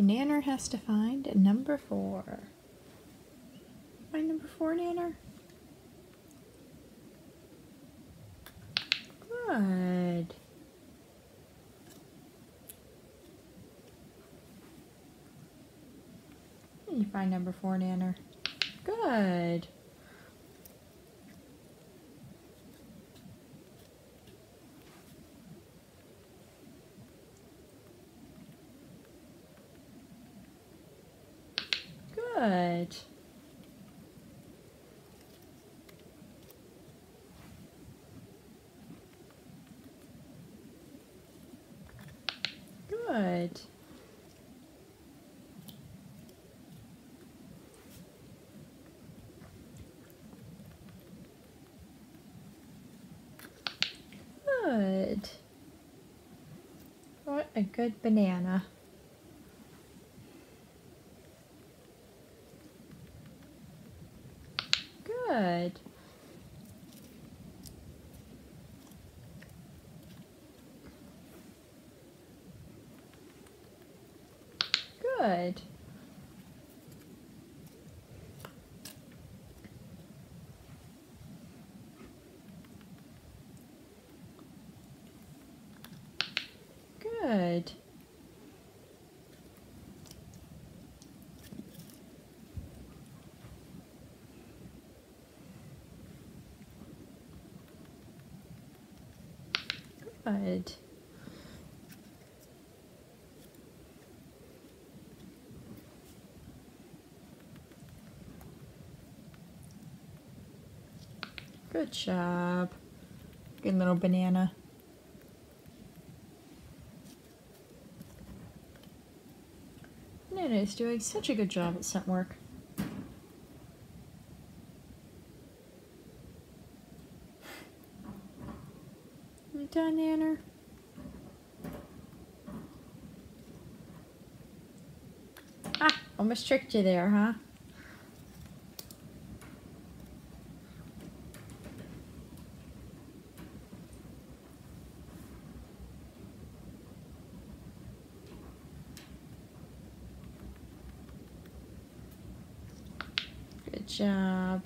Nanner has to find number four. Find number four, Nanner. Good. You find number four, Nanner. Good. Good. Good. Good. What a good banana. Good. Good. Good. Good. Good job. Good little banana. Nana is doing such a good job at scent work. Done, Nanner? Ah, almost tricked you there, huh? Good job.